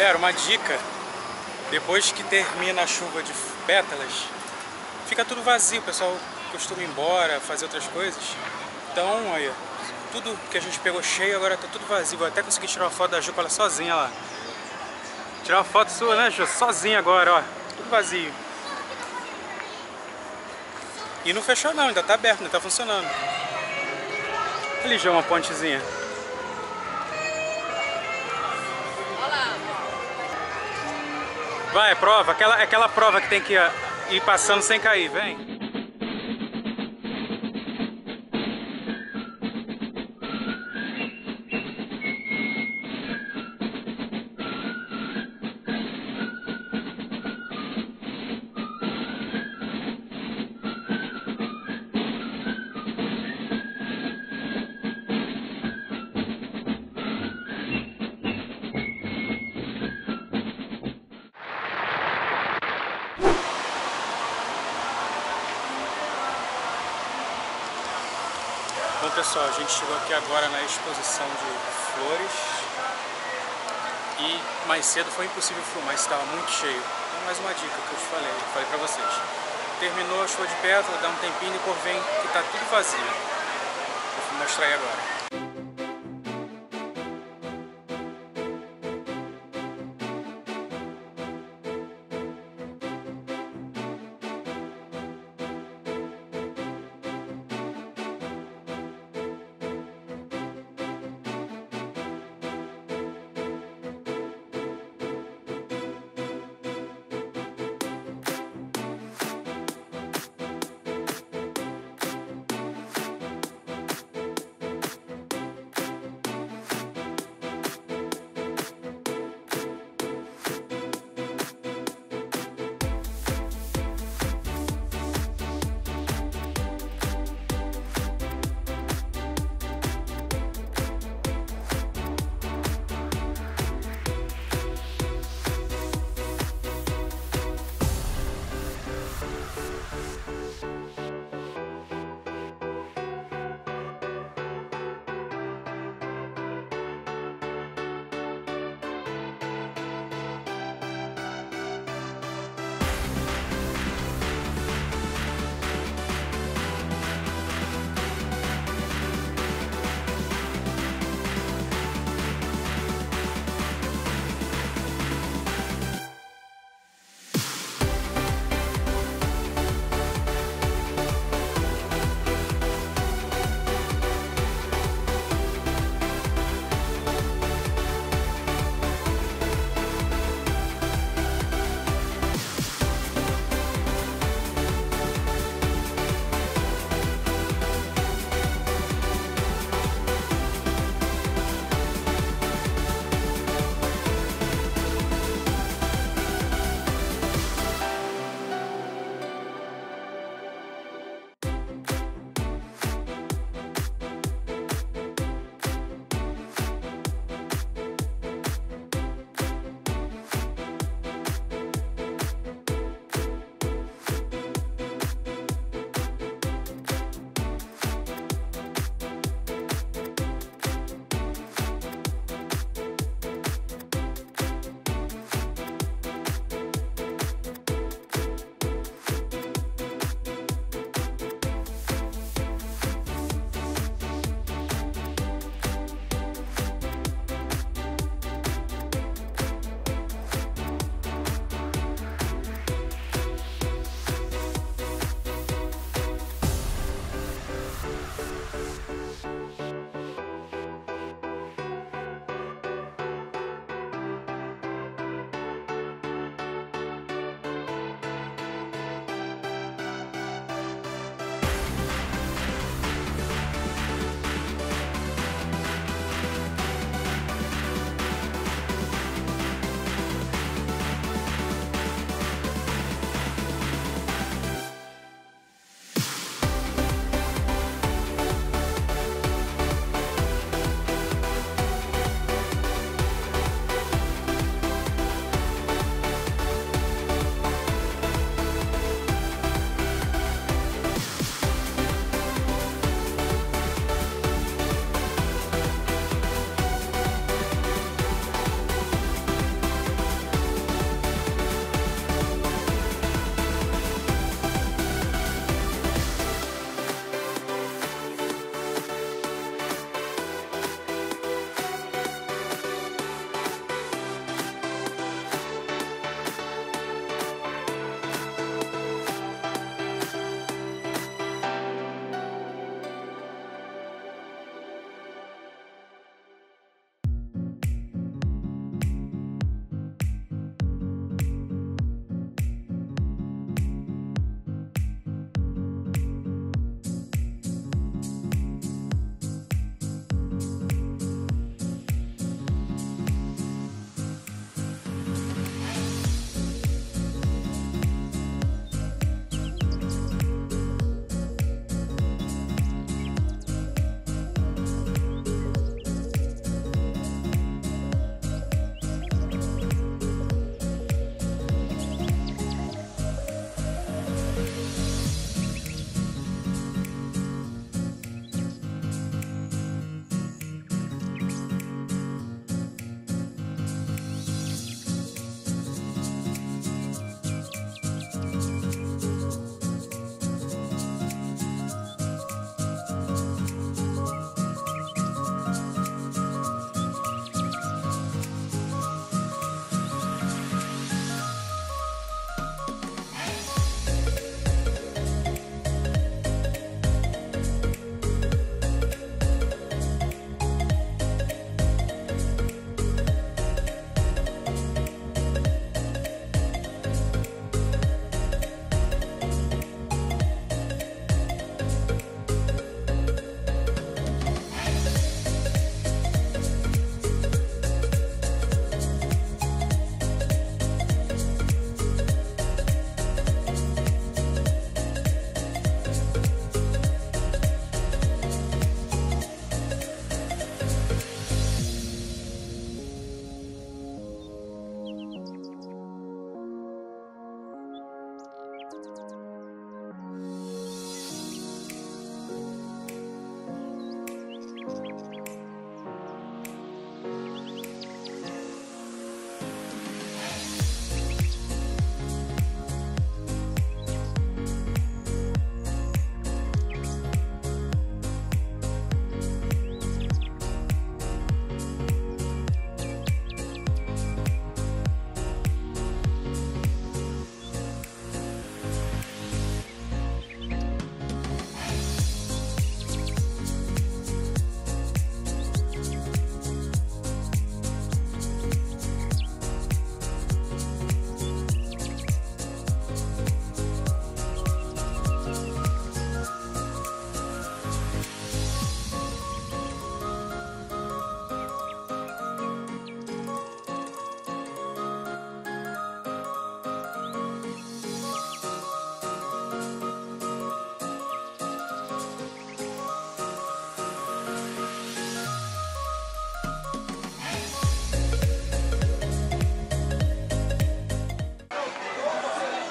Galera, uma dica. Depois que termina a chuva de pétalas, fica tudo vazio. O pessoal costuma ir embora, fazer outras coisas. Então, aí, tudo que a gente pegou cheio, agora tá tudo vazio. Vou até conseguir tirar uma foto da Ju com ela sozinha lá. Tirar uma foto sua, né, Ju? Sozinha agora, ó. Tudo vazio. E não fechou não, ainda tá aberto, ainda tá funcionando. Ali já uma pontezinha. Vai, prova, aquela, aquela prova que tem que ir passando sem cair, vem. Pessoal, a gente chegou aqui agora na exposição de flores e mais cedo foi impossível filmar, estava muito cheio. Então mais uma dica que eu te falei, falei pra vocês. Terminou a show de pétala, dá um tempinho e por vem que tá tudo vazio. Vou mostrar aí agora.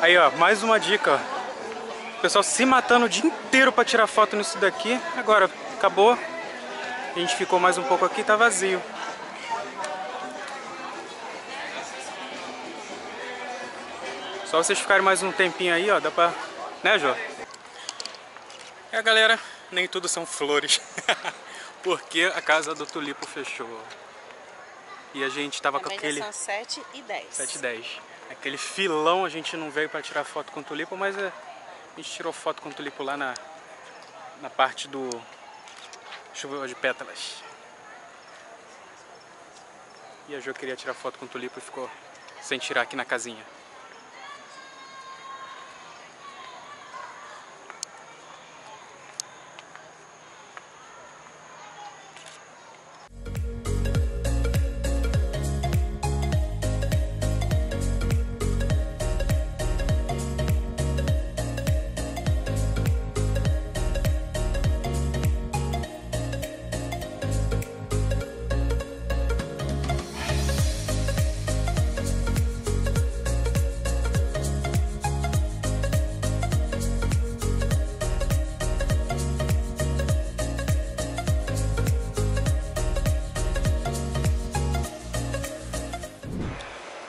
Aí, ó, mais uma dica. O pessoal se matando o dia inteiro pra tirar foto nisso daqui. Agora, acabou. A gente ficou mais um pouco aqui, tá vazio. Só vocês ficarem mais um tempinho aí, ó, dá pra... Né, Jô? É, galera, nem tudo são flores. Porque a casa do Tulipo fechou. E a gente tava com aquele... são 7 e 10. 7 e 10. Aquele filão a gente não veio pra tirar foto com o Tulipo, mas é... a gente tirou foto com o Tulipo lá na, na parte do chuva de pétalas. E a Jo queria tirar foto com o Tulipo e ficou sem tirar aqui na casinha.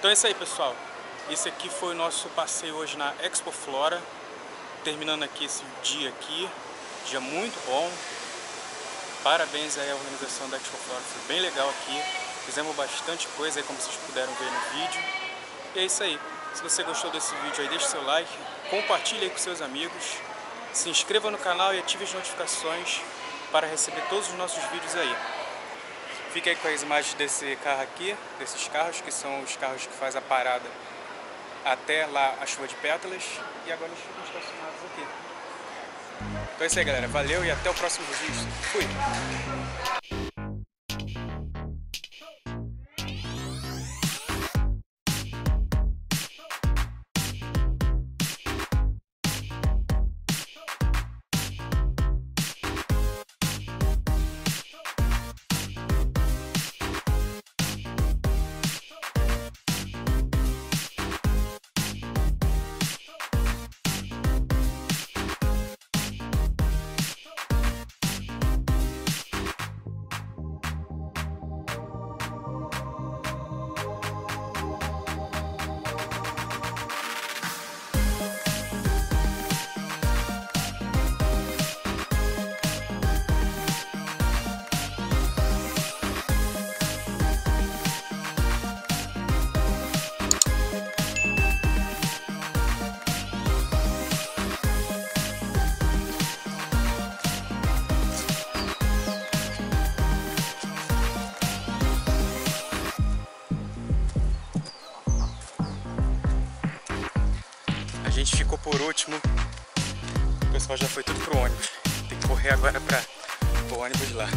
Então é isso aí, pessoal. Esse aqui foi o nosso passeio hoje na Expo Flora. Terminando aqui esse dia aqui. Dia muito bom. Parabéns aí à organização da Expo Flora. Foi bem legal aqui. Fizemos bastante coisa aí, como vocês puderam ver no vídeo. E é isso aí. Se você gostou desse vídeo aí, deixe seu like, compartilhe aí com seus amigos, se inscreva no canal e ative as notificações para receber todos os nossos vídeos aí. Aí com as imagens desse carro aqui, desses carros, que são os carros que faz a parada até lá a chuva de pétalas. E agora eles ficam estacionados aqui. Então é isso aí, galera. Valeu e até o próximo vídeo. Fui! Por último. O pessoal já foi tudo pro ônibus. Tem que correr agora para o ônibus lá.